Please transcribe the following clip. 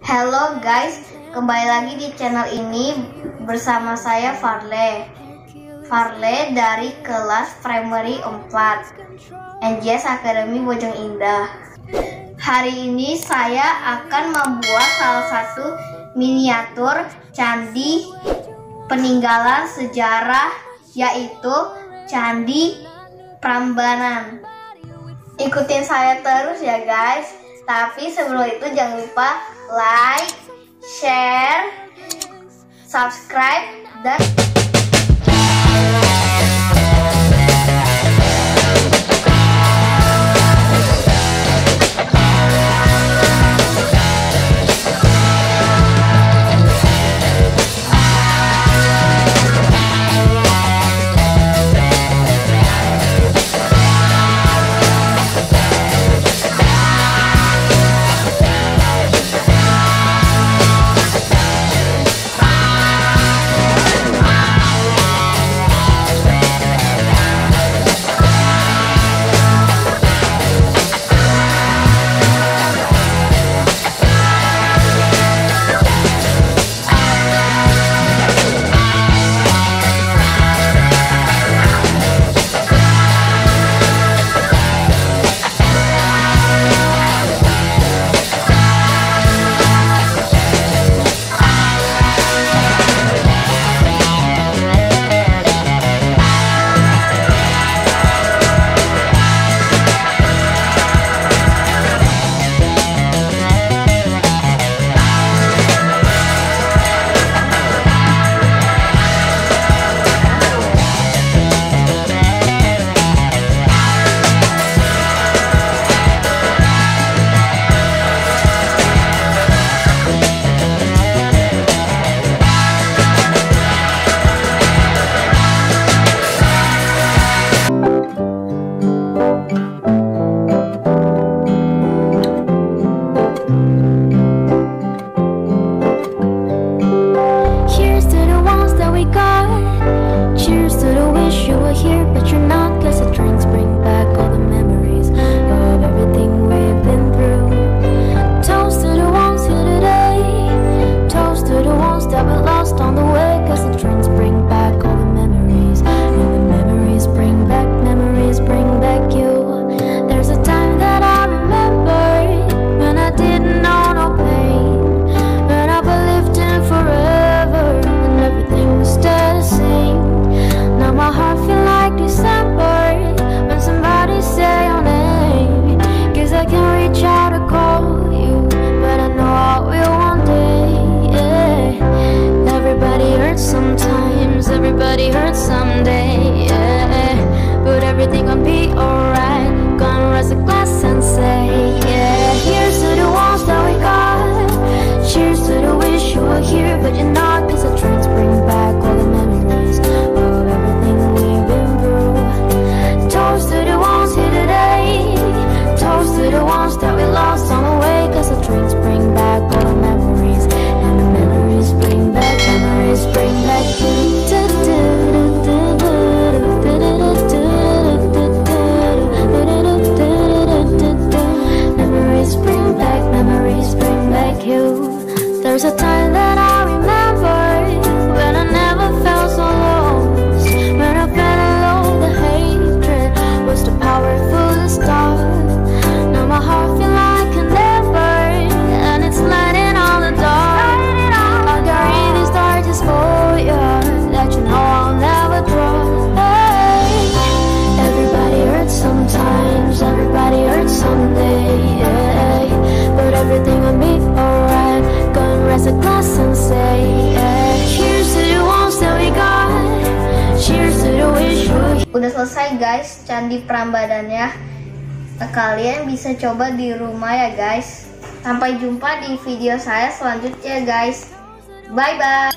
Halo guys, kembali lagi di channel ini bersama saya Farle. Farle dari kelas primary 4 NJS Academy Bojong Indah. Hari ini saya akan membuat salah satu miniatur candi peninggalan sejarah yaitu Candi Prambanan. Ikutin saya terus ya guys. Tapi sebelum itu jangan lupa like, share, subscribe, dan wish you were here, but you're not, cause I drink. There's a time that udah selesai guys candi Prambadannya. Kalian bisa coba di rumah ya guys. Sampai jumpa di video saya selanjutnya guys. Bye bye